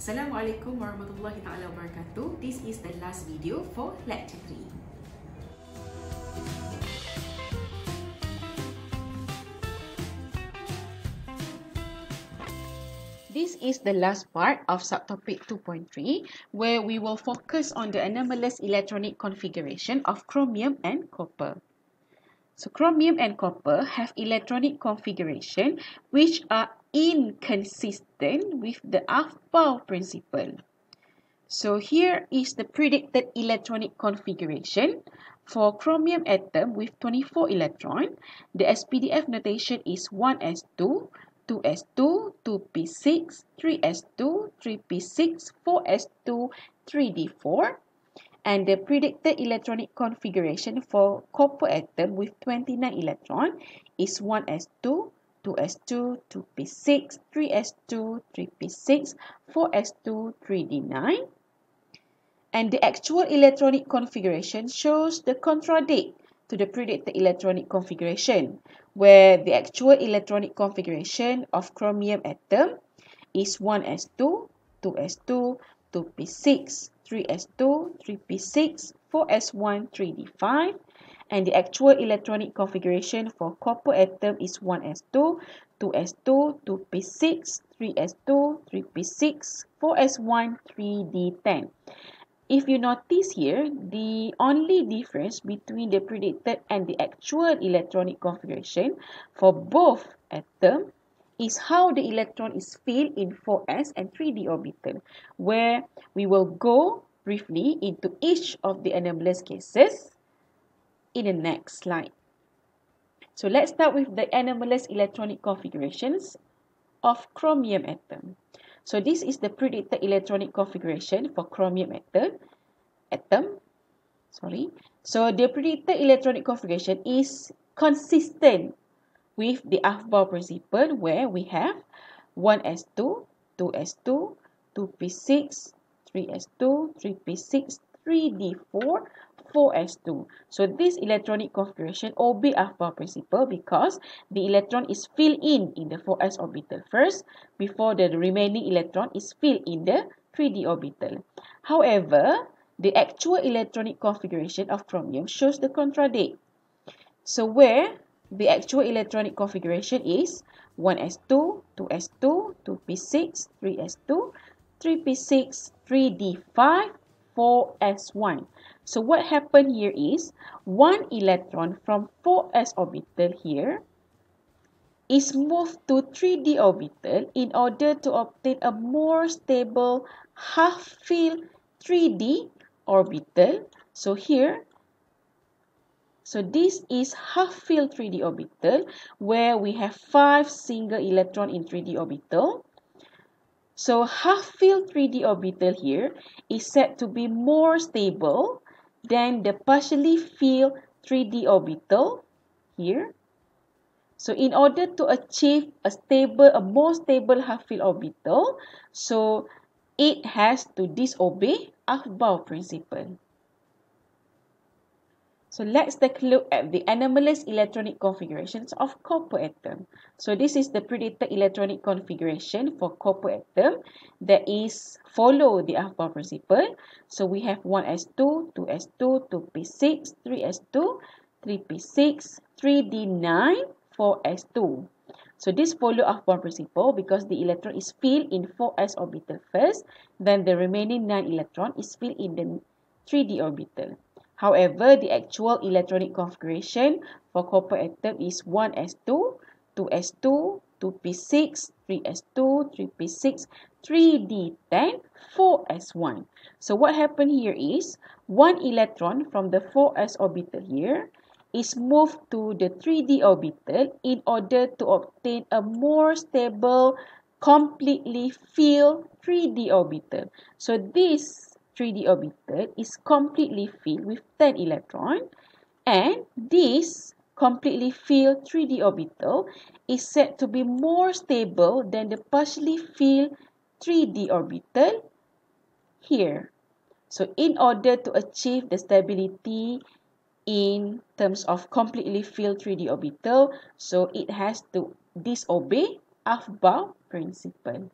Assalamualaikum warahmatullahi taala wabarakatuh. This is the last video for lecture 3. This is the last part of subtopic 2.3 where we will focus on the anomalous electronic configuration of chromium and copper. So chromium and copper have electronic configuration which are inconsistent with the Aufbau principle. So here is the predicted electronic configuration for chromium atom with 24 electron. The SPDF notation is 1s2, 2s2, 2p6, 3s2, 3p6, 4s2, 3d4. And the predicted electronic configuration for copper atom with 29 electron is 1s2, 2s2, 2p6, 3s2, 3p6, 4s2, 3d9. And the actual electronic configuration shows the contradict to the predicted electronic configuration, where the actual electronic configuration of chromium atom is 1s2, 2s2, 2p6, 3s2, 3p6, 4s1, 3d5, and the actual electronic configuration for copper atom is 1s2, 2s2, 2p6, 3s2, 3p6, 4s1, 3d10. If you notice here, the only difference between the predicted and the actual electronic configuration for both atoms is how the electron is filled in 4s and 3d orbital, where we will go briefly into each of the anomalous cases in the next slide. So let's start with the anomalous electronic configurations of chromium atom. So this is the predicted electronic configuration for chromium atom. Atom, sorry. So the predicted electronic configuration is consistent with the Aufbau principle where we have 1s2, 2s2, 2p6, 3s2, 3p6, 3d4, 4s2. So this electronic configuration obey Aufbau principle because the electron is filled in in the 4s orbital first before the remaining electron is filled in the 3d orbital. However, the actual electronic configuration of chromium shows the contradict. So where the actual electronic configuration is 1s2, 2s2, 2p6, 3s2, 3p6, 3d5, 4s1. So what happened here is one electron from 4s orbital here is moved to 3d orbital in order to obtain a more stable half-filled 3d orbital. So here, so this is half-filled 3d orbital where we have 5 single electron in 3d orbital. So half-filled 3d orbital here is said to be more stable than the partially filled 3d orbital here. So in order to achieve a stable, a more stable half-filled orbital, so it has to disobey Aufbau principle. So let's take a look at the anomalous electronic configurations of copper atom. So this is the predicted electronic configuration for copper atom that is follow the Aufbau principle. So we have 1s2, 2s2, 2p6, 3s2, 3p6, 3d9, 4s2. So this follow Aufbau principle because the electron is filled in 4s orbital first, then the remaining 9 electron is filled in the 3d orbital. However, the actual electronic configuration for copper atom is 1s2, 2s2, 2p6, 3s2, 3p6, 3d10, 4s1. So what happened here is one electron from the 4s orbital here is moved to the 3d orbital in order to obtain a more stable, completely filled 3d orbital. So this 3D orbital is completely filled with 10 electrons and this completely filled 3D orbital is said to be more stable than the partially filled 3D orbital here. So in order to achieve the stability in terms of completely filled 3D orbital, so it has to disobey Aufbau principle.